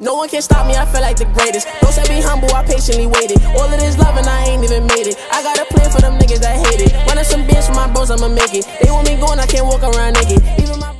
No one can stop me, I feel like the greatest. Don't say be humble, I patiently waited. All of this love and I ain't even made it. I got a plan for them niggas that hate it. Running some bands for my bros, I'ma make it. They want me going, I can't walk around naked. Even my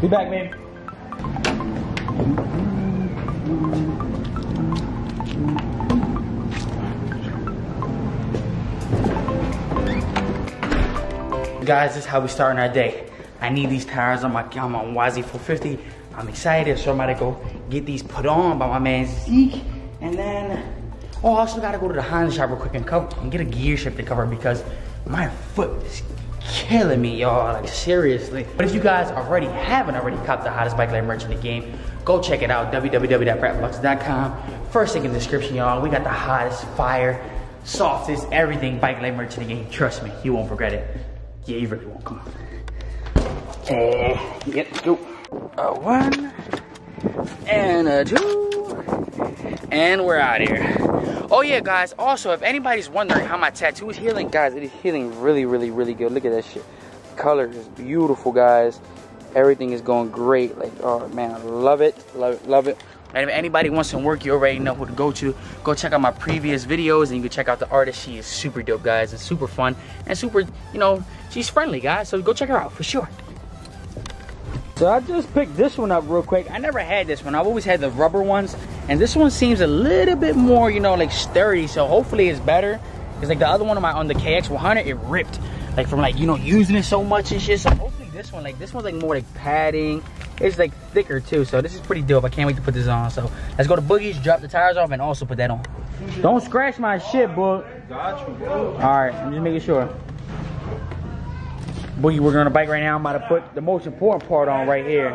Be back, man. Guys, this is how we starting our day. I need these tires on my on my YZ 450. I'm excited, so I'm about to go get these put on by my man Zeke. And then, oh, I also gotta go to the Honda shop real quick and, cover, and get a gear shift to cover because my foot is killing me, y'all. Like seriously. But if you guys already haven't already copped the hottest bike life merch in the game, go check it out. www.braapvlogs.com. First link in the description, y'all. We got the hottest, fire, softest, everything bike life merch in the game. Trust me, you won't regret it. Yeah, you really won't. Come on. Uh, yep, go. A one and a two, and we're out here. Oh yeah, guys. Also, if anybody's wondering how my tattoo is healing, guys, it is healing really, really, really good. Look at that shit. Color is beautiful, guys. Everything is going great. Like, oh man, I love it, love it, love it. And if anybody wants some work, you already know who to go to. Go check out my previous videos and you can check out the artist. She is super dope, guys, and super fun and super, you know, she's friendly, guys. So go check her out for sure. So I just picked this one up real quick. I never had this one. I've always had the rubber ones. And this one seems a little bit more, you know, like sturdy. So hopefully it's better. Because like the other one on my on the KX100, it ripped. Like from like, you know, using it so much and shit. So hopefully this one, like this one's like more like padding. It's like thicker too. So this is pretty dope. I can't wait to put this on. So let's go to Boogie's, drop the tires off, and also put that on. Don't scratch my shit. Got you, bro. All right, I'm just making sure. Boogie, we're gonna bike right now. I'm about to put the most important part on right here.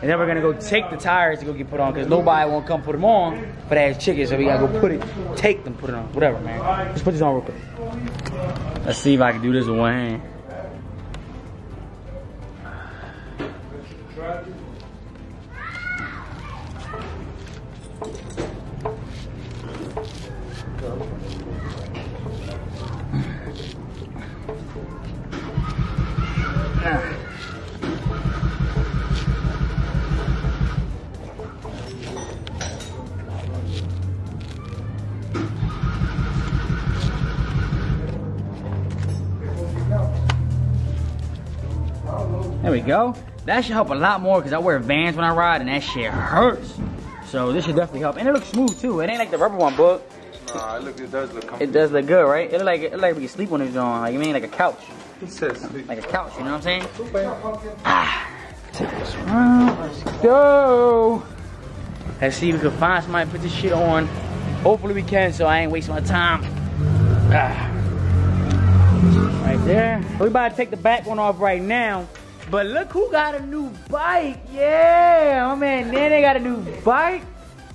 And then we're gonna go take the tires to go get put on because nobody won't come put them on for that chicken. So we gotta go put it, take them, put it on. Whatever, man. Let's put this on real quick. Let's see if I can do this with one hand. We go. That should help a lot more because I wear Vans when I ride and that shit hurts. So this should definitely help. And it looks smooth too. It ain't like the rubber one, book. Nah, it, look, it does look comfortable. It does look good, right? It look like it look like we can sleep on it on. Like you mean like a couch. It says sleep. Like a couch, you know what I'm saying? Ah. take this round. Let's go. Let's see if we can find somebody to put this shit on. Hopefully we can so I ain't wasting my time. Ah. Right there. We about to take the back one off right now. But look who got a new bike. Yeah, my man Nene got a new bike.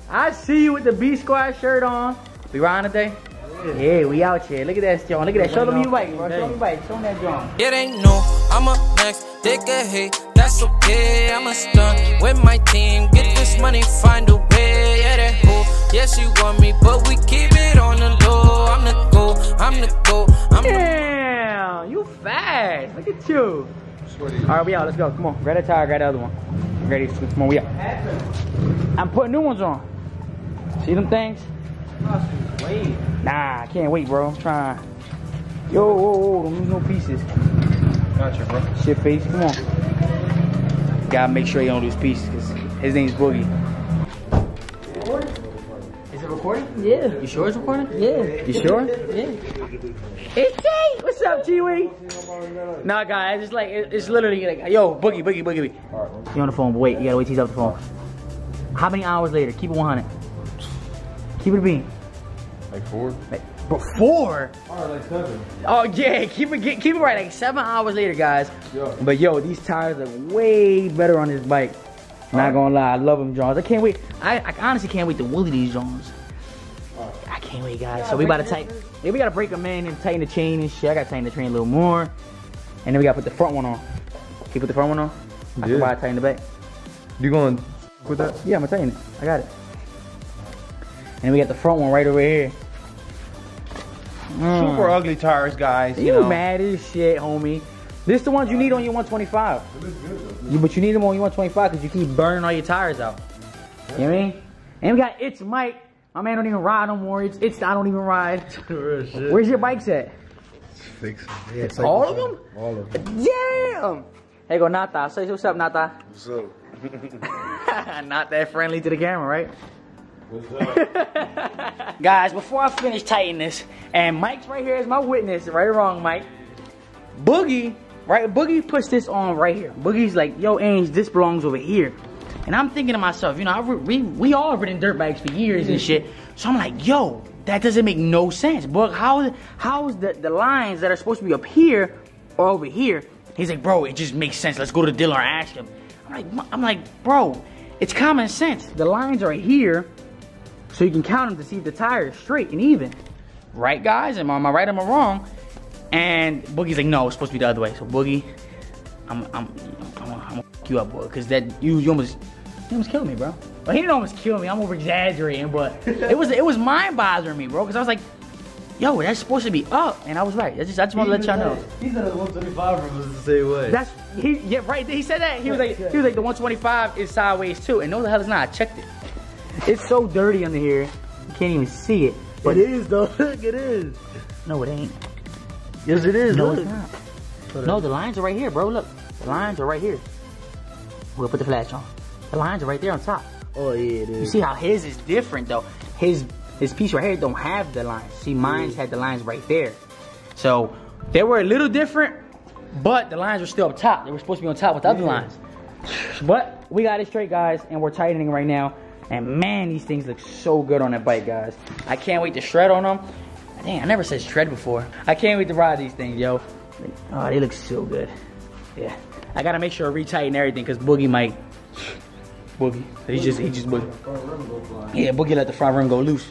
I see you with the B Squad shirt on. We riding today? Yeah, we out here. Look at that, John. Look at that. Show them your bike, bro. Show them your bike. Show them that, John. It ain't no, I'm a max, take a hit, that's okay. I'm a stunt with my team, get this money, find a way. Yeah, that hoe, yes, you want me, but we keep it on the low. I'm the go, I'm the go, I'm the Damn, you fast. Look at you. All right, we out. Let's go. Come on. Grab that tire. Grab the other one. Ready? Come on, we out. I'm putting new ones on. See them things? Nah, I can't wait, bro. I'm trying. Yo, whoa, whoa, don't lose no pieces. Gotcha, bro. Shit face, come on. Gotta make sure you don't lose pieces, because his name's Boogie. Is it recording? Yeah. You sure it's recording? Yeah. You sure? Yeah. It's Jay! What's up, Chiwi? Nah, guys, it's like, it's literally like, yo, Boogie, Boogie, Boogie. You on the phone, but wait, you gotta wait till he's off the phone. How many hours later? Keep it 100. Keep it a bean. Like four? Like, before? Alright, like seven. Oh yeah, keep it get, keep it right. Like seven hours later, guys. Yeah. But yo, these tires are way better on this bike. Not gonna lie, I love them, Johns. I can't wait. I, I honestly can't wait to wheelie these Johns. I wait, guys. So we about to tighten. Yeah, we gotta break them in and tighten the chain and shit. I gotta tighten the chain a little more, and then we gotta put the front one on. Can you put the front one on? I Yeah. can buy tighten the back. You going with that? Yeah, I'm gonna tighten it. I got it. And we got the front one right over here. Mm. ugly tires, guys. You, mad as shit, homie. This is the ones you need on your 125. You, but you need them on your 125 because you keep burning all your tires out. You know what I mean? And we got It's Mike. My man don't even ride no more. It's, it's I don't even ride. Where's your bikes at? Fix Yeah, take All of them? one. All of them. Damn! Hey, go Nata. Say what's up, Nata. What's up? Not that friendly to the camera, right? What's up? Guys, before I finish tightening this, and Mike's right here is my witness, right or wrong, Mike. Boogie, right? Boogie puts this on right here. Boogie's like, yo, Ainge, this belongs over here. And I'm thinking to myself, you know, I, re- we, we all ridden dirt bikes for years and shit. So I'm like, yo, that doesn't make no sense. But how how's the, the lines that are supposed to be up here or over here? He's like, bro, it just makes sense. Let's go to the dealer and ask him. I'm like, I'm like, bro, it's common sense. The lines are here, so you can count them to see if the tire is straight and even. Right, guys? Am I, am I right? Am I wrong? And Boogie's like, no, it's supposed to be the other way. So Boogie, I'm, I'm, I'm, gonna fuck you up, boy, because that you, you almost, you almost killed me, bro. Well, he didn't almost kill me. I'm over exaggerating, but it was, it was mind bothering me, bro, because I was like, yo, that's supposed to be up, and I was right. I just, I just want to let y'all know. He said the 125 from was the same way. That's he, yeah, right. He said that. He was like, he was like, the 125 is sideways too, and no, the hell it's not. I checked it. It's so dirty under here, you can't even see it. it is though. Look, it is. No, it ain't. Yes, it is. No, Look. it's not. No, the lines are right here, bro. Look, the lines are right here. We'll put the flash on. The lines are right there on top. Oh yeah, it is. You see how his is different though. His his piece right here don't have the lines. See, mine's had the lines right there. So they were a little different, but the lines were still up top. They were supposed to be on top with the other lines. But we got it straight, guys, and we're tightening right now. And man, these things look so good on that bike, guys. I can't wait to shred on them. Dang, I never said shred before. I can't wait to ride these things, yo. Oh, they look so good. Yeah. I gotta make sure I retighten everything because Boogie might. Boogie. He just, he just Boogie. Yeah, Boogie let the front rim go loose.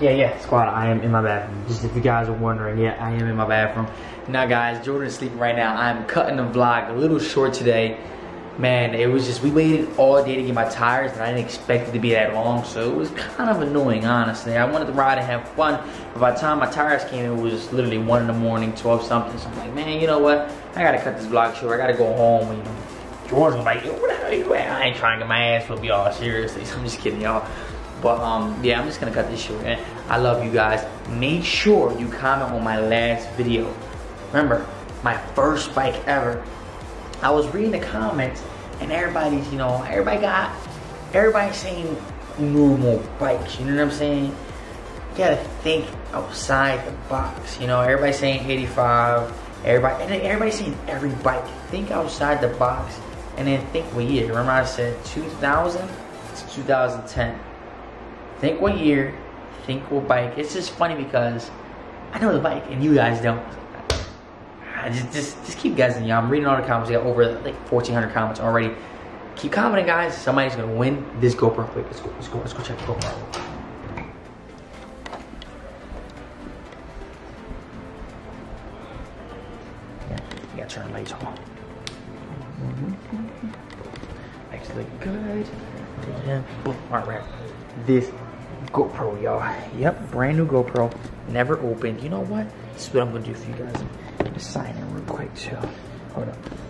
Yeah, yeah, squad, I am in my bathroom. Just if you guys are wondering, yeah, I am in my bathroom. Now, guys, Jordan is sleeping right now. I'm cutting the vlog a little short today. Man, it was just, we waited all day to get my tires, and I didn't expect it to be that long, so it was kind of annoying, honestly. I wanted to ride and have fun, but by the time my tires came, it was literally 1 in the morning, 12 something. So I'm like, man, you know what? I gotta cut this vlog short. I gotta go home. You know, Jordan was like, where the hell you at? I ain't trying to get my ass whooped, y'all. Seriously, I'm just kidding, y'all. But um, yeah, I'm just gonna cut this short. And I love you guys. Make sure you comment on my last video. Remember, my first bike ever. I was reading the comments, and everybody's, you know, everybody got, everybody's saying normal bikes. You know what I'm saying? You gotta think outside the box. You know, everybody's saying 85. Everybody, and everybody's saying every bike. Think outside the box, and then think what year. Remember, I said 2000 to 2010. Think what year. Think what bike. It's just funny because I know the bike, and you guys don't. Just, just, just keep guessing, y'all. I'm reading all the comments. We got over like 1,400 comments already. Keep commenting, guys. Somebody's gonna win this GoPro. Wait, let's go. Let's go. Let's go check the GoPro. Yeah, you gotta turn lights on. Look good. Boom. All right. This GoPro, y'all. Yep, brand new GoPro. Never opened. You know what? This is what I'm gonna do for you guys. Sign in real quick too. Hold up.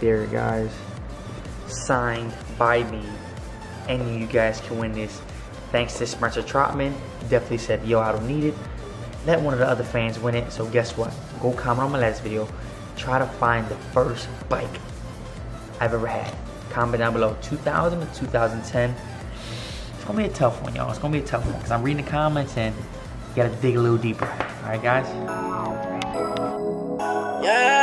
There, guys. Signed by me. And you guys can win this. Thanks to Spencer Trotman. Definitely said, yo, I don't need it. Let one of the other fans win it. So guess what? Go comment on my last video. Try to find the first bike I've ever had. Comment down below 2000 to 2010. It's gonna be a tough one, y'all. It's gonna be a tough one because I'm reading the comments and you gotta dig a little deeper. All right, guys. Yeah.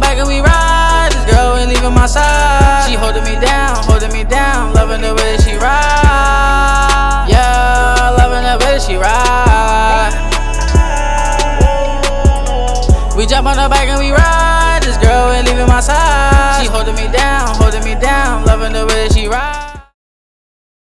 Back and we ride. leaving my side. She holding me down, holding me down, loving the way that she ride. Yeah, loving the way that she ride. We jump on the bike and